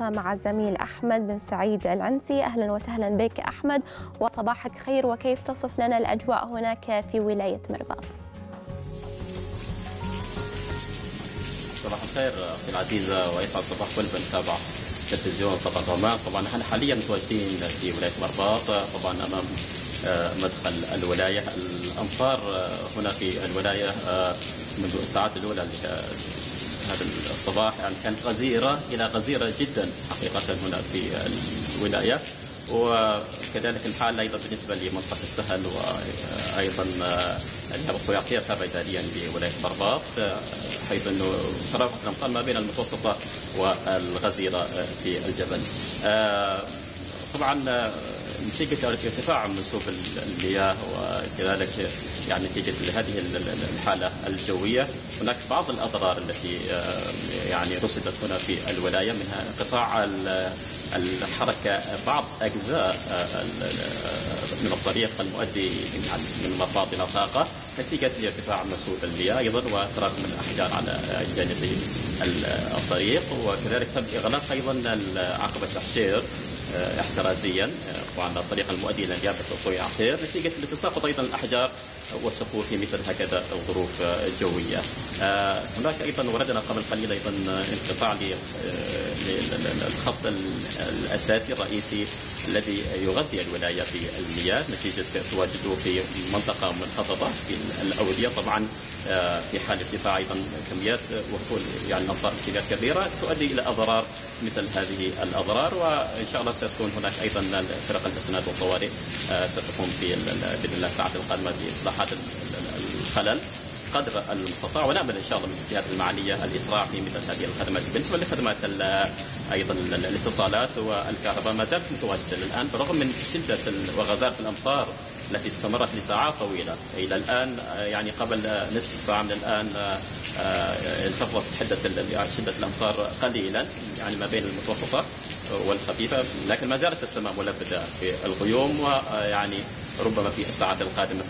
مع الزميل أحمد بن سعيد العنسي. أهلا وسهلا بك أحمد وصباحك خير وكيف تصف لنا الأجواء هناك في ولاية مرباط؟ صباح الخير أختي العزيزة ويسعد صباح كل من تابع تلفزيون صدى عمان طبعا نحن حاليا متواجدين في ولاية مرباط طبعا أمام مدخل الولاية. الامطار هنا في الولاية منذ الساعات الأولى هذا الصباح يعني كانت غزيرة إلى غزيرة جدا حقيقة هنا في الولاية وكذلك الحال أيضا بالنسبة لمنطقة السهل وأيضا الخياطيه التابعه اداريا لولاية برباط حيث أنه تراوح الامطار ما بين المتوسطة والغزيرة في الجبل. طبعا نتيجة ارتفاع منسوب المياه وكذلك يعني نتيجة لهذه الحالة الجوية. هناك بعض الأضرار التي يعني رصدت هنا في الولاية منها انقطاع الحركة بعض أجزاء من الطريق المؤدي من مرباط إلى طاقة نتيجة لارتفاع منسوب المياه أيضا وتراكم الأحجار على جانبي الطريق وكذلك تم إغلاق أيضا عقبة التحشير. احترازيا طبعا الطريق المؤدي إلى نيابه وقوع عقير نتيجة لتساقط أيضا الأحجار والصخور في مثل هكذا ظروف جويه. هناك أيضا وردنا قبل قليل أيضا انقطاع للخط الأساسي الرئيسي الذي يغذي الولاية في المياه نتيجة تواجده في منطقة منخفضة في الأودية. طبعا في حال ارتفاع أيضا كميات وهطول يعني الامطار بكميات كبيرة تؤدي إلى أضرار مثل هذه الأضرار. وإن شاء الله ستكون هناك أيضا فرق الاسناد والطوارئ ستقوم في بإذن الله الساعات القادمة باصلاحات الخلل. قدر المستطاع ونأمل إن شاء الله من الجهات المعنية الإسراع في مثل هذه الخدمات. بالنسبة لخدمات أيضا الاتصالات والكهرباء ما زالت متواجدة الان برغم من شدة وغزاره الأمطار التي استمرت لساعات طويلة إلى الآن. يعني قبل نصف ساعة من الآن انخفضت حده شدة الأمطار قليلا يعني ما بين المتوسطة والخفيفة لكن ما زالت السماء ملبده في الغيوم ويعني ربما في الساعات القادمة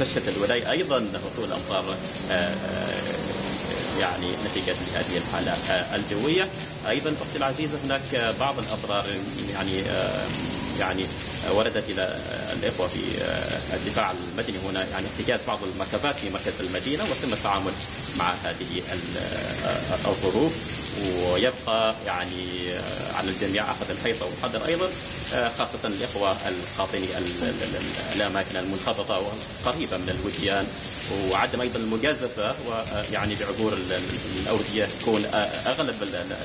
تشهد الولاية أيضا هطول أمطار يعني نتيجة لهذه الحالة الجوية. أيضا أختي العزيزة هناك بعض الاضرار يعني يعني وردت إلى الإخوة في الدفاع المدني. هنا يعني احتجاز بعض المركبات في مركز المدينة وتم التعامل مع هذه الظروف. ويبقى يعني على الجميع أخذ الحيطة والحذر أيضا خاصة الإخوة القاطني الأماكن المنخفضة والقريبه من الوديان وعدم أيضا المجازفة ويعني بعبور الأودية تكون أغلب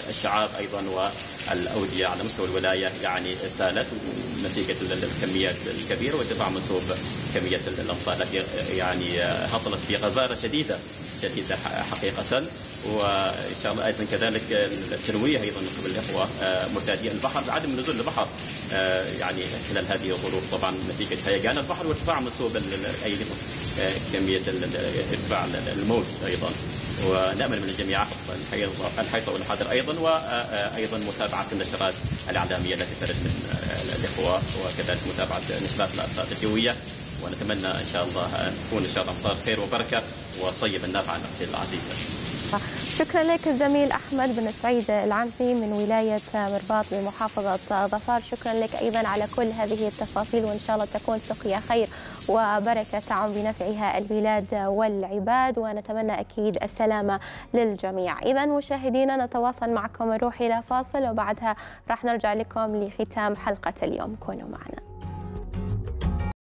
الشعاب أيضا والأودية على مستوى الولاية يعني سالت نتيجه الكميات الكبيرة وارتفاع منسوب كمية الأمطار التي يعني هطلت بغزاره شديدة شديدة حقيقة. وإن شاء الله أيضا كذلك التنويه أيضا من قبل الإخوة مرتادي البحر عدم نزول البحر يعني خلال هذه الظروف طبعا نتيجة هيجان. البحر وارتفاع منسوب اي كمية ارتفاع الموج أيضا. ونأمل من الجميع الحيطه والحذر أيضا وأيضا متابعة النشرات الإعلامية التي ترد من الإخوة وكذلك متابعة نشرات الأرصاد الجوية. ونتمنى إن شاء الله أن تكون إن شاء الله خير وبركة وصيبا نافعا أختي العزيزه. شكرا لك الزميل أحمد بن سعيد العنسي من ولاية مرباط بمحافظة ظفار، شكرا لك أيضا على كل هذه التفاصيل وإن شاء الله تكون سقيا خير وبركة تعم بنفعها البلاد والعباد ونتمنى أكيد السلامه للجميع. اذا مشاهدينا نتواصل معكم نروح إلى فاصل وبعدها راح نرجع لكم لختام حلقة اليوم كونوا معنا.